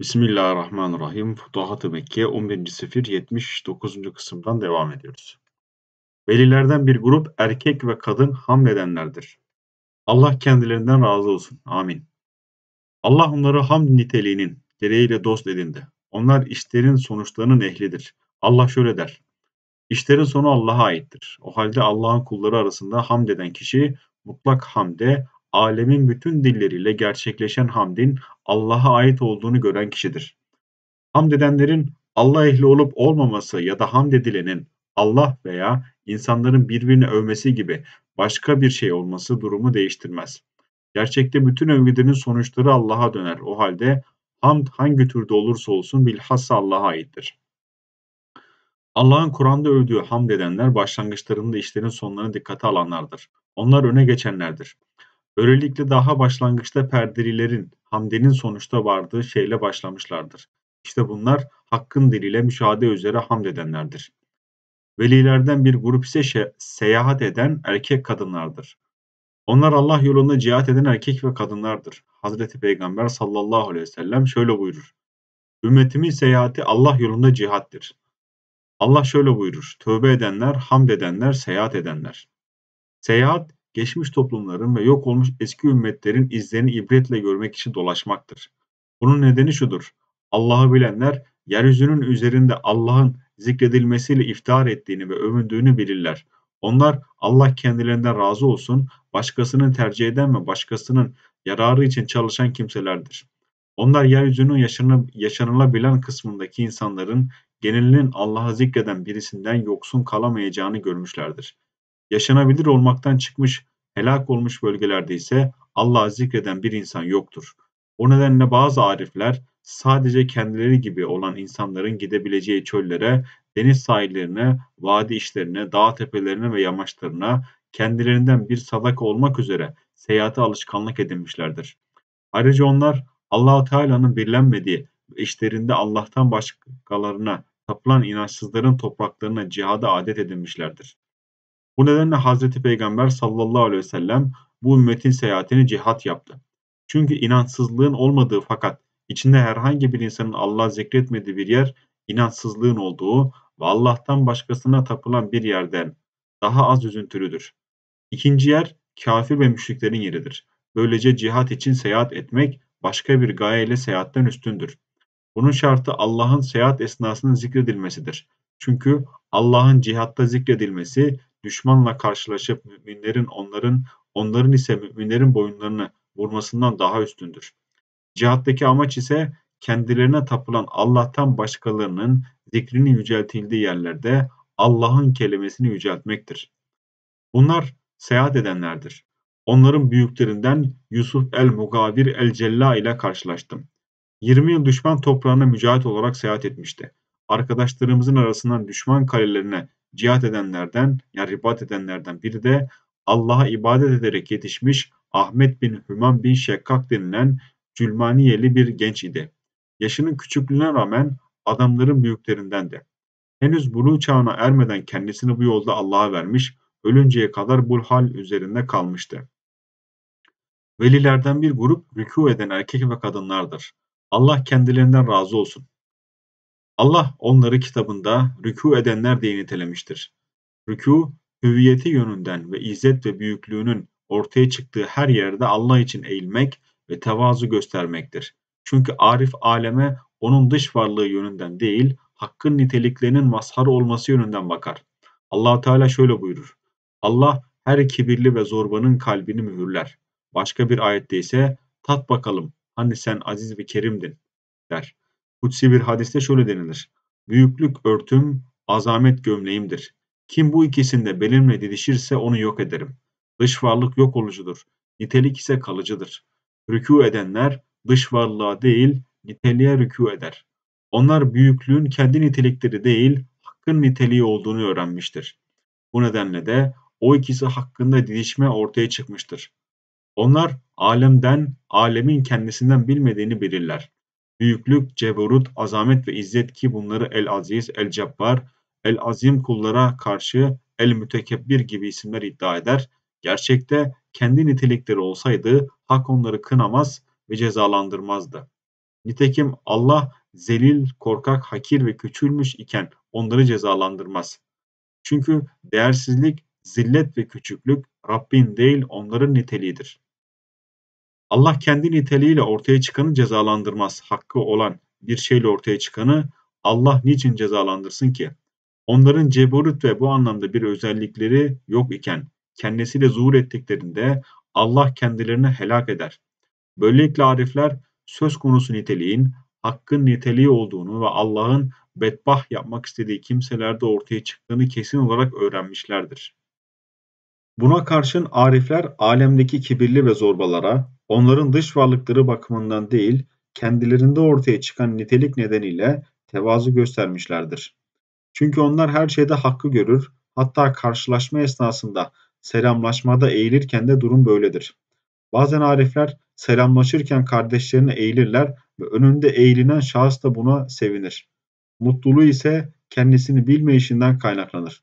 Bismillahirrahmanirrahim. Futuhat-ı Mekke 11. sefir 79. kısımdan devam ediyoruz. Velilerden bir grup erkek ve kadın hamledenlerdir. Allah kendilerinden razı olsun. Amin. Allah onları hamd niteliğinin gereğiyle dost edindi. Onlar işlerin sonuçlarının ehlidir. Allah şöyle der. İşlerin sonu Allah'a aittir. O halde Allah'ın kulları arasında hamd eden kişi mutlak hamde, alemin bütün dilleriyle gerçekleşen hamdin Allah'a ait olduğunu gören kişidir. Hamd edenlerin Allah ehli olup olmaması ya da hamd edilenin Allah veya insanların birbirini övmesi gibi başka bir şey olması durumu değiştirmez. Gerçekte bütün övgülerin sonuçları Allah'a döner. O halde hamd hangi türde olursa olsun bilhassa Allah'a aittir. Allah'ın Kur'an'da övdüğü hamd edenler başlangıçlarında işlerin sonlarını dikkate alanlardır. Onlar öne geçenlerdir. Böylelikle daha başlangıçta perdelilerin hamdenin sonuçta vardığı şeyle başlamışlardır. İşte bunlar hakkın diliyle müşahede üzere hamd edenlerdir. Velilerden bir grup ise seyahat eden erkek kadınlardır. Onlar Allah yolunda cihat eden erkek ve kadınlardır. Hazreti Peygamber sallallahu aleyhi ve sellem şöyle buyurur. Ümmetimin seyahati Allah yolunda cihattir. Allah şöyle buyurur. Tövbe edenler, hamd edenler, seyahat edenler. Seyahat, geçmiş toplumların ve yok olmuş eski ümmetlerin izlerini ibretle görmek için dolaşmaktır. Bunun nedeni şudur. Allah'ı bilenler, yeryüzünün üzerinde Allah'ın zikredilmesiyle iftihar ettiğini ve övündüğünü bilirler. Onlar Allah kendilerinden razı olsun, başkasının tercih eden ve başkasının yararı için çalışan kimselerdir. Onlar yeryüzünün yaşanılabilen kısmındaki insanların genelinin Allah'ı zikreden birisinden yoksun kalamayacağını görmüşlerdir. Yaşanabilir olmaktan çıkmış, helak olmuş bölgelerde ise Allah'ı zikreden bir insan yoktur. O nedenle bazı arifler sadece kendileri gibi olan insanların gidebileceği çöllere, deniz sahillerine, vadi işlerine, dağ tepelerine ve yamaçlarına kendilerinden bir sadaka olmak üzere seyahate alışkanlık edinmişlerdir. Ayrıca onlar Allah Teala'nın birlenmediği işlerinde Allah'tan başkalarına tapılan inançsızların topraklarına cihada adet edinmişlerdir. Bu nedenle Hazreti Peygamber sallallahu aleyhi ve sellem bu ümmetin seyahatini cihat yaptı. Çünkü inançsızlığın olmadığı fakat içinde herhangi bir insanın Allah zikretmediği bir yer inançsızlığın olduğu ve Allah'tan başkasına tapılan bir yerden daha az üzüntülüdür. İkinci yer kafir ve müşriklerin yeridir. Böylece cihat için seyahat etmek başka bir gayeyle seyahatten üstündür. Bunun şartı Allah'ın seyahat esnasında zikredilmesidir. Çünkü Allah'ın cihatta zikredilmesi düşmanla karşılaşıp müminlerin onların onların ise müminlerin boyunlarını vurmasından daha üstündür. Cihattaki amaç ise kendilerine tapılan Allah'tan başkalarının zikrinin yüceltildiği yerlerde Allah'ın kelimesini yüceltmektir. Bunlar seyahat edenlerdir. Onların büyüklerinden Yusuf el-Mugavir el-Cella ile karşılaştım. 20 yıl düşman toprağına mücahit olarak seyahat etmişti. Arkadaşlarımızın arasından düşman kalelerine cihat edenlerden, yani ribat edenlerden biri de Allah'a ibadet ederek yetişmiş Ahmet bin Hümam bin Şekkak denilen Cülmaniyeli bir genç idi. Yaşının küçüklüğüne rağmen adamların büyüklerindendi. Henüz buluğ çağına ermeden kendisini bu yolda Allah'a vermiş, ölünceye kadar bu hal üzerinde kalmıştı. Velilerden bir grup rükû eden erkek ve kadınlardır. Allah kendilerinden razı olsun. Allah onları kitabında rükû edenler diye nitelemiştir. Rükû, hüviyeti yönünden ve izzet ve büyüklüğünün ortaya çıktığı her yerde Allah için eğilmek ve tevazu göstermektir. Çünkü arif aleme onun dış varlığı yönünden değil, hakkın niteliklerinin mazharı olması yönünden bakar. allah Teala şöyle buyurur. Allah her kibirli ve zorbanın kalbini mühürler. Başka bir ayette ise tat bakalım hani sen aziz ve kerimdin der. Kutsi bir hadiste şöyle denilir. Büyüklük örtüm, azamet gömleğimdir. Kim bu ikisinde benimle didişirse onu yok ederim. Dış varlık yok olucudur. Nitelik ise kalıcıdır. Rükû edenler dış varlığa değil niteliğe rükû eder. Onlar büyüklüğün kendi nitelikleri değil hakkın niteliği olduğunu öğrenmiştir. Bu nedenle de o ikisi hakkında didişme ortaya çıkmıştır. Onlar alemden, alemin kendisinden bilmediğini bilirler. Büyüklük, ceberut, azamet ve izzet ki bunları El-Aziz, El-Cebbar, El-Azim kullara karşı El-Mütekebbir gibi isimler iddia eder. Gerçekte kendi nitelikleri olsaydı hak onları kınamaz ve cezalandırmazdı. Nitekim Allah zelil, korkak, hakir ve küçülmüş iken onları cezalandırmaz. Çünkü değersizlik, zillet ve küçüklük Rabbin değil onların niteliğidir. Allah kendi niteliğiyle ortaya çıkanı cezalandırmaz. Hakkı olan bir şeyle ortaya çıkanı Allah niçin cezalandırsın ki? Onların ceburut ve bu anlamda bir özellikleri yok iken kendisiyle zuhur ettiklerinde Allah kendilerini helak eder. Böylelikle arifler söz konusu niteliğin hakkın niteliği olduğunu ve Allah'ın bedbah yapmak istediği kimselerde ortaya çıktığını kesin olarak öğrenmişlerdir. Buna karşın arifler alemdeki kibirli ve zorbalara, onların dış varlıkları bakımından değil, kendilerinde ortaya çıkan nitelik nedeniyle tevazu göstermişlerdir. Çünkü onlar her şeyde hakkı görür, hatta karşılaşma esnasında selamlaşmada eğilirken de durum böyledir. Bazen arifler selamlaşırken kardeşlerine eğilirler ve önünde eğilinen şahıs da buna sevinir. Mutluluğu ise kendisini bilmeyişinden kaynaklanır.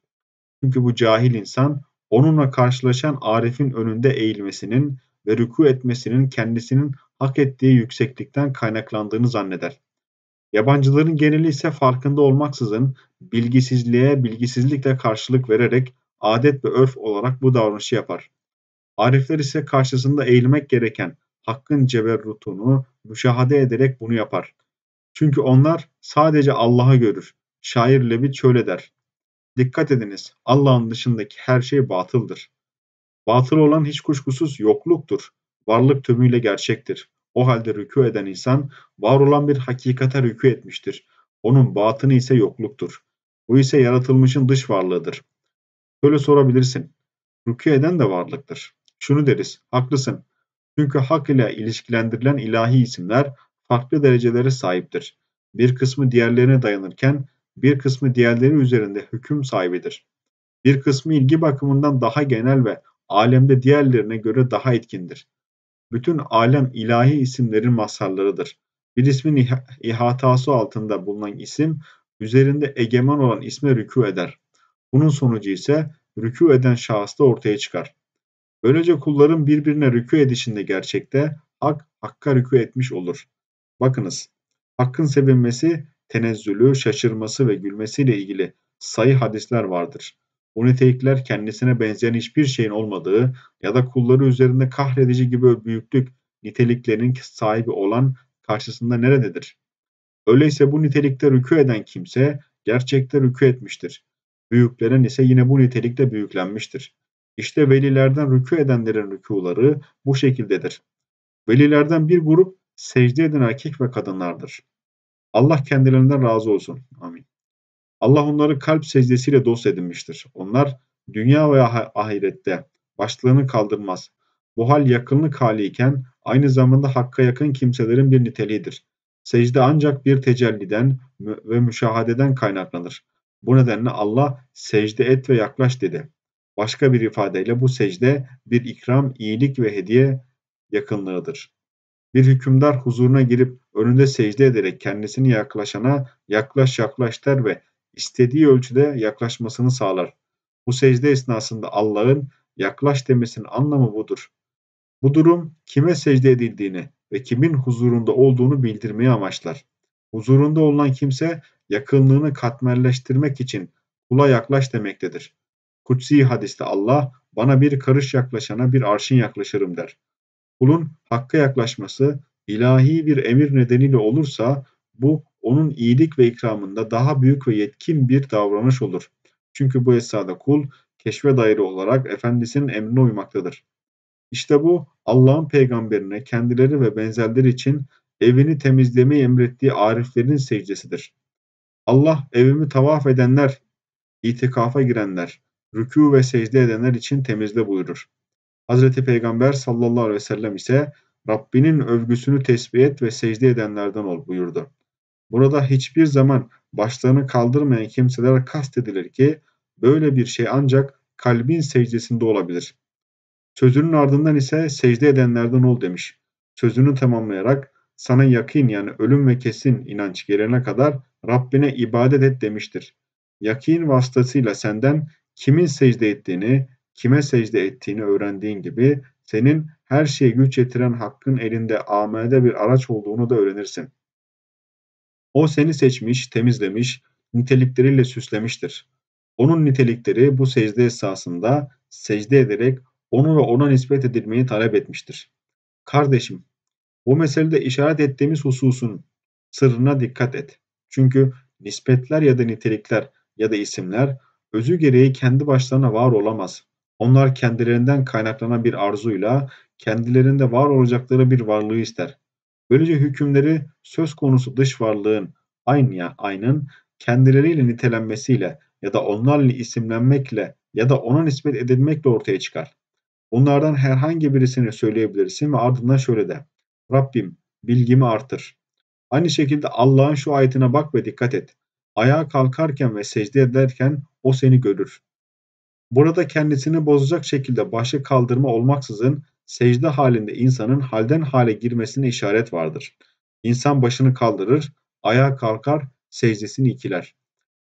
Çünkü bu cahil insan onunla karşılaşan arifin önünde eğilmesinin ve rükû etmesinin kendisinin hak ettiği yükseklikten kaynaklandığını zanneder. Yabancıların geneli ise farkında olmaksızın bilgisizliğe bilgisizlikle karşılık vererek adet ve örf olarak bu davranışı yapar. Arifler ise karşısında eğilmek gereken hakkın ceberrutunu müşahede ederek bunu yapar. Çünkü onlar sadece Allah'ı görür. Şair Levit şöyle der. Dikkat ediniz, Allah'ın dışındaki her şey batıldır. Batıl olan hiç kuşkusuz yokluktur. Varlık tümüyle gerçektir. O halde rükû eden insan var olan bir hakikate rükû etmiştir. Onun batını ise yokluktur. Bu ise yaratılmışın dış varlığıdır. Böyle sorabilirsin. Rükû eden de varlıktır. Şunu deriz, haklısın. Çünkü hak ile ilişkilendirilen ilahi isimler farklı derecelere sahiptir. Bir kısmı diğerlerine dayanırken bir kısmı diğerleri üzerinde hüküm sahibidir. Bir kısmı ilgi bakımından daha genel ve alemde diğerlerine göre daha etkindir. Bütün alem ilahi isimlerin mazharlarıdır. Bir ismin iha ihatası altında bulunan isim, üzerinde egemen olan isme rükû eder. Bunun sonucu ise rükû eden şahısta ortaya çıkar. Böylece kulların birbirine rükû edişinde gerçekte hak, hakka rükû etmiş olur. Bakınız, hakkın sevinmesi, tenezzülü, şaşırması ve gülmesiyle ilgili sayı hadisler vardır. Bu nitelikler kendisine benzeyen hiçbir şeyin olmadığı ya da kulları üzerinde kahredici gibi büyüklük niteliklerinin sahibi olan karşısında nerededir? Öyleyse bu nitelikte rükû eden kimse gerçekte rükû etmiştir. Büyüklerin ise yine bu nitelikte büyüklenmiştir. İşte velilerden rükû edenlerin rükûları bu şekildedir. Velilerden bir grup secde eden erkek ve kadınlardır. Allah kendilerinden razı olsun. Amin. Allah onları kalp secdesiyle dost edinmiştir. Onlar dünya ve ahirette başlığını kaldırmaz. Bu hal yakınlık hali iken aynı zamanda hakka yakın kimselerin bir niteliğidir. Secde ancak bir tecelliden ve müşahadeden kaynaklanır. Bu nedenle Allah secde et ve yaklaş dedi. Başka bir ifadeyle bu secde bir ikram, iyilik ve hediye yakınlığıdır. Bir hükümdar huzuruna girip önünde secde ederek kendisini yaklaşana yaklaş yaklaş der ve istediği ölçüde yaklaşmasını sağlar. Bu secde esnasında Allah'ın yaklaş demesinin anlamı budur. Bu durum kime secde edildiğini ve kimin huzurunda olduğunu bildirmeyi amaçlar. Huzurunda olunan kimse yakınlığını katmerleştirmek için kula yaklaş demektedir. Kutsi hadiste Allah bana bir karış yaklaşana bir arşın yaklaşırım der. Kulun hakka yaklaşması ilahi bir emir nedeniyle olursa bu onun iyilik ve ikramında daha büyük ve yetkin bir davranış olur. Çünkü bu esnada kul keşfe dair olarak efendisinin emrine uymaktadır. İşte bu Allah'ın peygamberine kendileri ve benzerleri için evini temizlemeyi emrettiği ariflerin secdesidir. Allah evimi tavaf edenler, itikafa girenler, rükû ve secde edenler için temizle buyurur. Hazreti Peygamber sallallahu aleyhi ve sellem ise Rabbinin övgüsünü tesbih et ve secde edenlerden ol buyurdu. Burada hiçbir zaman başlarını kaldırmayan kimselere kastedilir ki böyle bir şey ancak kalbin secdesinde olabilir. Sözünün ardından ise secde edenlerden ol demiş. Sözünü tamamlayarak sana yakin yani ölüm ve kesin inanç gelene kadar Rabbine ibadet et demiştir. Yakin vasıtasıyla senden kimin secde ettiğini, kime secde ettiğini öğrendiğin gibi senin her şeye güç yetiren hakkın elinde amelde bir araç olduğunu da öğrenirsin. O seni seçmiş, temizlemiş, nitelikleriyle süslemiştir. Onun nitelikleri bu secde esasında secde ederek onu ve ona nispet edilmeyi talep etmiştir. Kardeşim, bu meselede işaret ettiğimiz hususun sırrına dikkat et. Çünkü nispetler ya da nitelikler ya da isimler özü gereği kendi başlarına var olamaz. Onlar kendilerinden kaynaklanan bir arzuyla kendilerinde var olacakları bir varlığı ister. Böylece hükümleri söz konusu dış varlığın aynı ya aynın kendileriyle nitelenmesiyle ya da onlarla isimlenmekle ya da ona nispet edilmekle ortaya çıkar. Bunlardan herhangi birisini söyleyebilirsin ve ardından şöyle de. Rabbim bilgimi artır. Aynı şekilde Allah'ın şu ayetine bak ve dikkat et. Ayağa kalkarken ve secde ederken o seni görür. Burada kendisini bozacak şekilde başı kaldırma olmaksızın secde halinde insanın halden hale girmesine işaret vardır. İnsan başını kaldırır, ayağa kalkar, secdesini ikiler.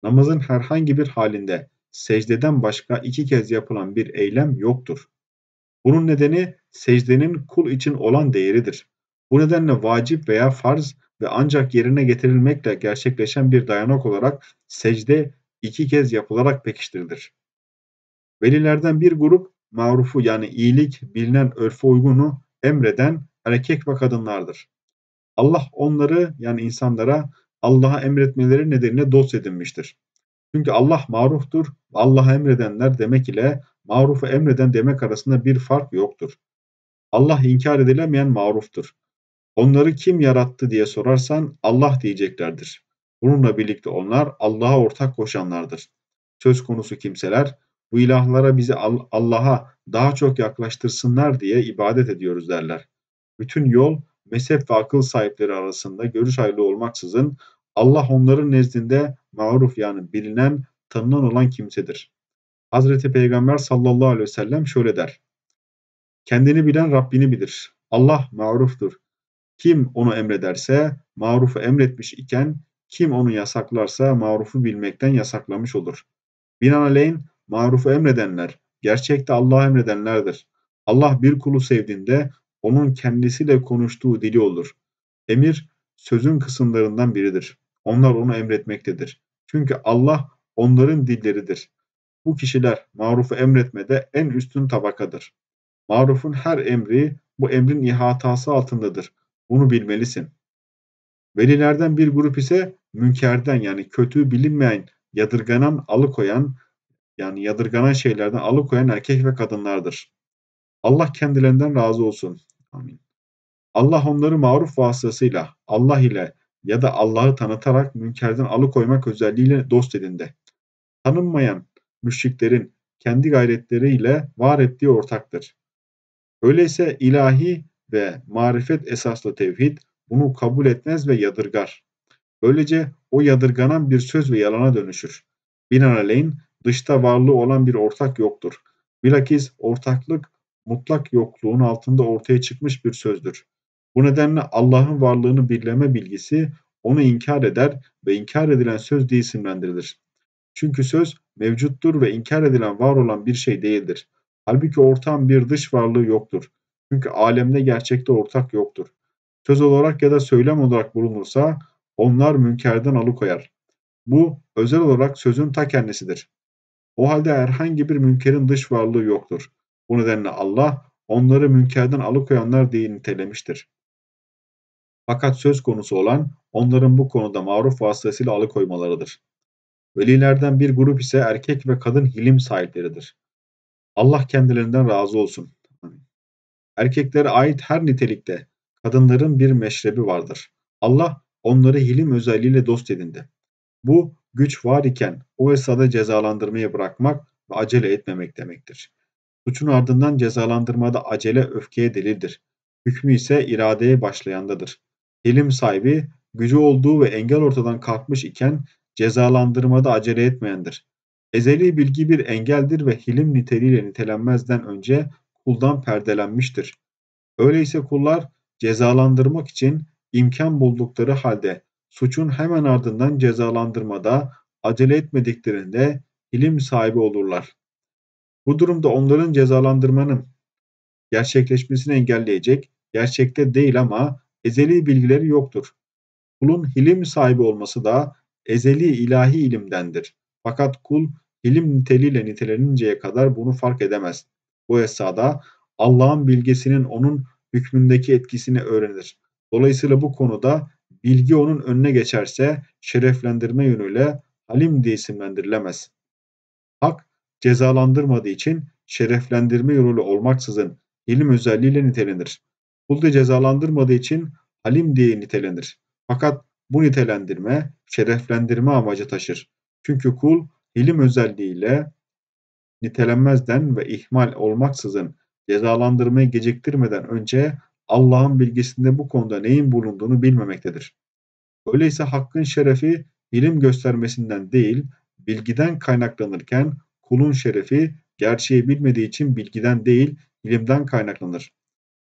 Namazın herhangi bir halinde secdeden başka iki kez yapılan bir eylem yoktur. Bunun nedeni secdenin kul için olan değeridir. Bu nedenle vacip veya farz ve ancak yerine getirilmekle gerçekleşen bir dayanak olarak secde iki kez yapılarak pekiştirilir. Velilerden bir grup marufu yani iyilik, bilinen örfe uygunu emreden erkek ve kadınlardır. Allah onları yani insanlara Allah'a emretmeleri nedeniyle dost edinmiştir. Çünkü Allah maruftur. Allah'a emredenler demek ile marufu emreden demek arasında bir fark yoktur. Allah inkar edilemeyen maruftur. Onları kim yarattı diye sorarsan Allah diyeceklerdir. Bununla birlikte onlar Allah'a ortak koşanlardır. Söz konusu kimseler bu ilahlara bizi Allah'a daha çok yaklaştırsınlar diye ibadet ediyoruz derler. Bütün yol mezhep ve akıl sahipleri arasında görüş ayrılığı olmaksızın Allah onların nezdinde maruf yani bilinen, tanınan olan kimsedir. Hazreti Peygamber sallallahu aleyhi ve sellem şöyle der. Kendini bilen Rabbini bilir. Allah maruftur. Kim onu emrederse marufu emretmiş iken kim onu yasaklarsa marufu bilmekten yasaklamış olur. Binaenaleyh marufu emredenler gerçekte Allah'a emredenlerdir. Allah bir kulu sevdiğinde onun kendisiyle konuştuğu dili olur. Emir sözün kısımlarından biridir. Onlar onu emretmektedir. Çünkü Allah onların dilleridir. Bu kişiler marufu emretmede en üstün tabakadır. Marufun her emri bu emrin ihatası altındadır. Bunu bilmelisin. Velilerden bir grup ise münkerden yani kötü bilinmeyen, yadırganan, alıkoyan yani yadırganan şeylerden alıkoyan erkek ve kadınlardır. Allah kendilerinden razı olsun. Amin. Allah onları maruf vasıtasıyla Allah ile ya da Allah'ı tanıtarak münkerden alıkoymak özelliğiyle dost edindi. Tanınmayan müşriklerin kendi gayretleriyle var ettiği ortaktır. Öyleyse ilahi ve marifet esaslı tevhid bunu kabul etmez ve yadırgar. Böylece o yadırganan bir söz ve yalana dönüşür. Binaenaleyh dışta varlığı olan bir ortak yoktur. Bilakis ortaklık mutlak yokluğun altında ortaya çıkmış bir sözdür. Bu nedenle Allah'ın varlığını birleme bilgisi onu inkar eder ve inkar edilen söz diye isimlendirilir. Çünkü söz mevcuttur ve inkar edilen var olan bir şey değildir. Halbuki ortağın bir dış varlığı yoktur. Çünkü alemde gerçekte ortak yoktur. Söz olarak ya da söylem olarak bulunursa onlar münkerden alıkoyar. Bu özel olarak sözün ta kendisidir. O halde herhangi bir münkerin dış varlığı yoktur. Bu nedenle Allah onları münkerden alıkoyanlar diye nitelemiştir. Fakat söz konusu olan onların bu konuda maruf vasıtasıyla alıkoymalarıdır. Velilerden bir grup ise erkek ve kadın hilim sahipleridir. Allah kendilerinden razı olsun. Erkeklere ait her nitelikte kadınların bir meşrebi vardır. Allah onları hilim özelliğiyle dost edindi. Bu güç var iken o esada cezalandırmayı bırakmak ve acele etmemek demektir. Suçun ardından cezalandırmada acele öfkeye delildir. Hükmü ise iradeye başlayandadır. Hilim sahibi gücü olduğu ve engel ortadan kalkmış iken cezalandırmada acele etmeyendir. Ezeli bilgi bir engeldir ve hilim niteliğiyle nitelenmezden önce kuldan perdelenmiştir. Öyleyse kullar cezalandırmak için imkan buldukları halde suçun hemen ardından cezalandırmada acele etmediklerinde ilim sahibi olurlar. Bu durumda onların cezalandırmanın gerçekleşmesini engelleyecek, gerçekte değil ama ezeli bilgileri yoktur. Kulun hilim sahibi olması da ezeli ilahi ilimdendir. Fakat kul ilim niteliğiyle niteleninceye kadar bunu fark edemez. Bu esnada Allah'ın bilgisinin onun hükmündeki etkisini öğrenir. Dolayısıyla bu konuda bilgi onun önüne geçerse şereflendirme yönüyle halim diye isimlendirilemez. Hak cezalandırmadığı için şereflendirme yoluyla olmaksızın ilim özelliğiyle nitelenir. Kul da cezalandırmadığı için halim diye nitelenir. Fakat bu nitelendirme şereflendirme amacı taşır. Çünkü kul ilim özelliğiyle nitelenmezden ve ihmal olmaksızın cezalandırmayı geciktirmeden önce Allah'ın bilgisinde bu konuda neyin bulunduğunu bilmemektedir. Öyleyse hakkın şerefi ilim göstermesinden değil, bilgiden kaynaklanırken kulun şerefi gerçeği bilmediği için bilgiden değil, ilimden kaynaklanır.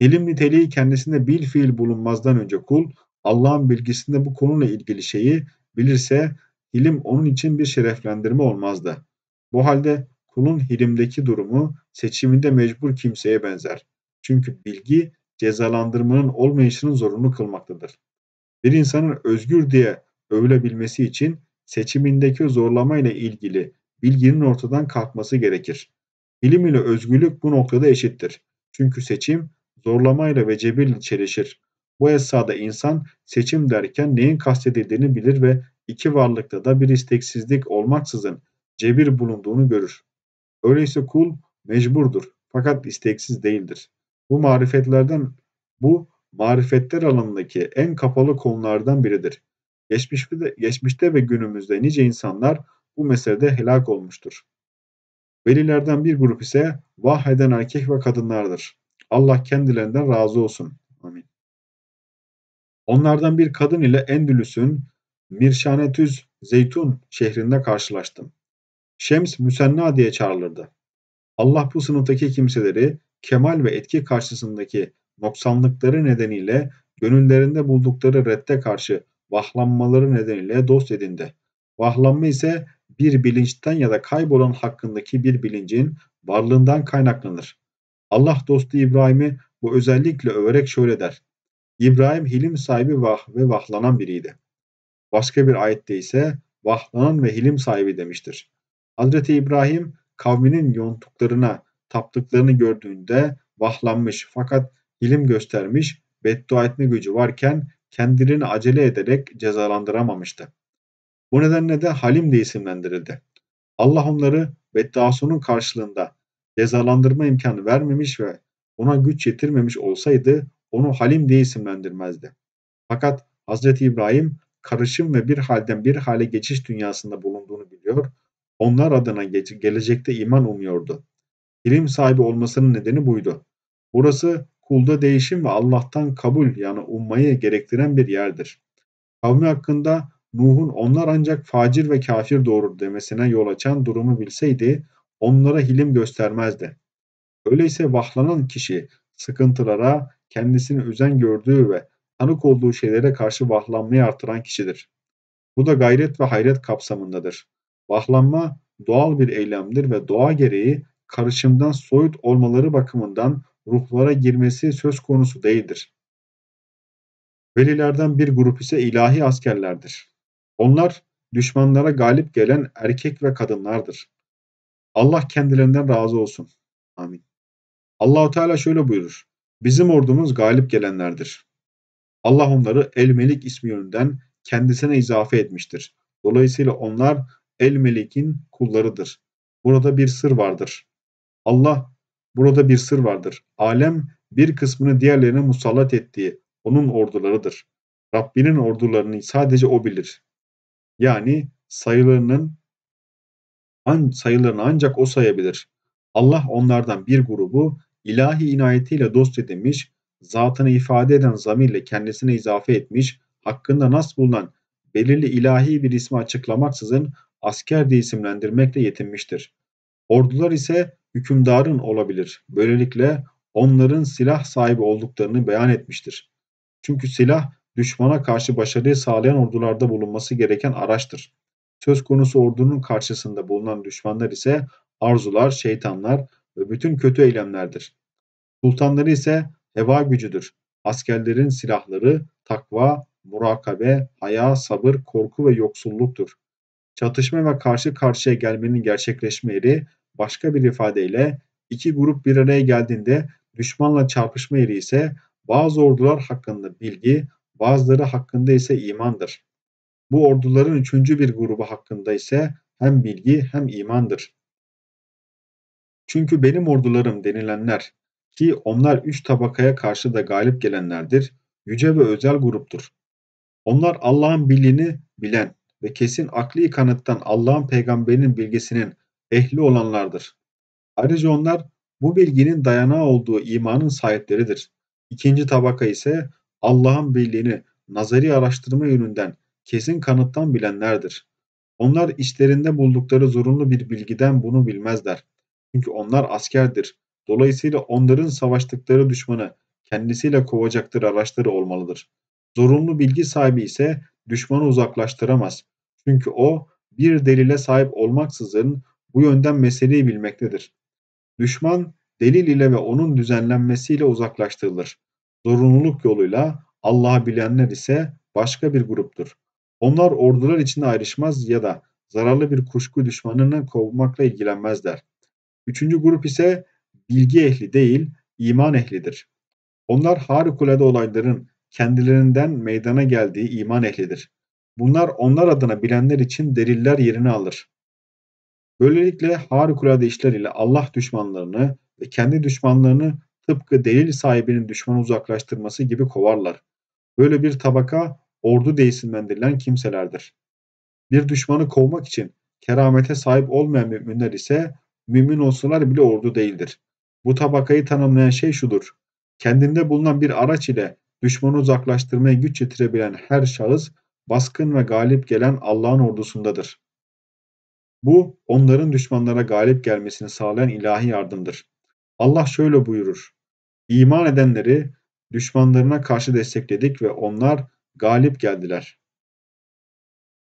İlim niteliği kendisinde bil fiil bulunmazdan önce kul, Allah'ın bilgisinde bu konuyla ilgili şeyi bilirse, ilim onun için bir şereflendirme olmazdı. Bu halde kulun hilimdeki durumu seçiminde mecbur kimseye benzer. Çünkü bilgi cezalandırmanın olmayışının zorunlu kılmaktadır. Bir insanın özgür diye övülebilmesi için seçimindeki zorlama ile ilgili bilginin ortadan kalkması gerekir. İlim ile özgürlük bu noktada eşittir. Çünkü seçim zorlamayla ve cebirle çelişir. Bu esnada insan seçim derken neyin kastedildiğini bilir ve iki varlıkta da bir isteksizlik olmaksızın cebir bulunduğunu görür. Öyleyse kul mecburdur fakat isteksiz değildir. Bu marifetlerden bu marifetler alanındaki en kapalı konulardan biridir. Geçmişte, geçmişte ve günümüzde nice insanlar bu meselede helak olmuştur. Velilerden bir grup ise vaheden erkek ve kadınlardır. Allah kendilerinden razı olsun. Amin. Onlardan bir kadın ile Endülüs'ün Mirşanetüz Zeytun şehrinde karşılaştım. Şems Müsenna diye çağrılırdı. Allah bu sınıftaki kimseleri kemal ve etki karşısındaki noksanlıkları nedeniyle gönüllerinde buldukları redde karşı vahlanmaları nedeniyle dost edindi. Vahlanma ise bir bilinçten ya da kaybolan hakkındaki bir bilincin varlığından kaynaklanır. Allah dostu İbrahim'i bu özellikle överek şöyle der. İbrahim hilim sahibi vah ve vahlanan biriydi. Başka bir ayette ise vahlanan ve hilim sahibi demiştir. Hazreti İbrahim kavminin yonttuklarına, taptıklarını gördüğünde vahlanmış fakat hilim göstermiş, beddua etme gücü varken kendilerini acele ederek cezalandıramamıştı. Bu nedenle de Halim diye isimlendirildi. Allah onları bedduasının karşılığında cezalandırma imkanı vermemiş ve ona güç yetirmemiş olsaydı onu Halim diye isimlendirmezdi. Fakat Hazreti İbrahim karışım ve bir halden bir hale geçiş dünyasında bulunduğunu biliyor, onlar adına gelecekte iman umuyordu. İlim sahibi olmasının nedeni buydu. Burası kulda değişim ve Allah'tan kabul yani ummayı gerektiren bir yerdir. Kavmi hakkında Nuh'un onlar ancak facir ve kafir doğurur demesine yol açan durumu bilseydi onlara hilim göstermezdi. Öyleyse vahlanan kişi sıkıntılara, kendisini üzen gördüğü ve tanık olduğu şeylere karşı vahlanmayı artıran kişidir. Bu da gayret ve hayret kapsamındadır. Vahlanma doğal bir eylemdir ve doğa gereği karışımdan soyut olmaları bakımından ruhlara girmesi söz konusu değildir. Velilerden bir grup ise ilahi askerlerdir. Onlar düşmanlara galip gelen erkek ve kadınlardır. Allah kendilerinden razı olsun. Amin. Allahu Teala şöyle buyurur. Bizim ordumuz galip gelenlerdir. Allah onları El Melik ismi yönünden kendisine izafe etmiştir. Dolayısıyla onlar El Melik'in kullarıdır. Burada bir sır vardır. Allah burada bir sır vardır. Alem bir kısmını diğerlerine musallat ettiği onun ordularıdır. Rabbinin ordularını sadece o bilir. Yani sayılarının an, sayılarını ancak o sayabilir. Allah onlardan bir grubu ilahi inayetiyle dost edinmiş, zatını ifade eden zamirle kendisine izafe etmiş, hakkında nas bulunan belirli ilahi bir ismi açıklamaksızın asker diye isimlendirmekle yetinmiştir. Ordular ise hükümdarın olabilir. Böylelikle onların silah sahibi olduklarını beyan etmiştir. Çünkü silah düşmana karşı başarıyı sağlayan ordularda bulunması gereken araçtır. Söz konusu ordunun karşısında bulunan düşmanlar ise arzular, şeytanlar ve bütün kötü eylemlerdir. Sultanları ise heva gücüdür. Askerlerin silahları takva, murakabe, haya, sabır, korku ve yoksulluktur. Çatışma ve karşı karşıya gelmenin gerçekleşme yeri başka bir ifadeyle iki grup bir araya geldiğinde düşmanla çarpışma yeri ise bazı ordular hakkında bilgi, bazıları hakkında ise imandır. Bu orduların üçüncü bir grubu hakkında ise hem bilgi hem imandır. Çünkü benim ordularım denilenler ki onlar üç tabakaya karşı da galip gelenlerdir, yüce ve özel gruptur. Onlar Allah'ın birliğini bilen ve kesin akli kanıttan Allah'ın peygamberinin bilgisinin ehli olanlardır. Ayrıca onlar bu bilginin dayanağı olduğu imanın sahipleridir. İkinci tabaka ise Allah'ın birliğini nazari araştırma yönünden kesin kanıttan bilenlerdir. Onlar içlerinde buldukları zorunlu bir bilgiden bunu bilmezler. Çünkü onlar askerdir. Dolayısıyla onların savaştıkları düşmanı kendisiyle kovacakları araçları olmalıdır. Zorunlu bilgi sahibi ise düşmanı uzaklaştıramaz. Çünkü o bir delile sahip olmaksızın bu yönden meseleyi bilmektedir. Düşman delil ile ve onun düzenlenmesiyle uzaklaştırılır. Zorunluluk yoluyla Allah'ı bilenler ise başka bir gruptur. Onlar ordular içinde ayrışmaz ya da zararlı bir kuşku düşmanını kovmakla ilgilenmezler. Üçüncü grup ise bilgi ehli değil, iman ehlidir. Onlar harikulade olayların kendilerinden meydana geldiği iman ehlidir. Bunlar onlar adına bilenler için deliller yerini alır. Böylelikle harikulade işler ile Allah düşmanlarını ve kendi düşmanlarını tıpkı delil sahibinin düşmanı uzaklaştırması gibi kovarlar. Böyle bir tabaka ordu değilsinlendirilen kimselerdir. Bir düşmanı kovmak için keramete sahip olmayan müminler ise mümin olsalar bile ordu değildir. Bu tabakayı tanımlayan şey şudur. Kendinde bulunan bir araç ile düşmanı uzaklaştırmaya güç yetirebilen her şahıs baskın ve galip gelen Allah'ın ordusundadır. Bu onların düşmanlara galip gelmesini sağlayan ilahi yardımdır. Allah şöyle buyurur. İman edenleri düşmanlarına karşı destekledik ve onlar galip geldiler.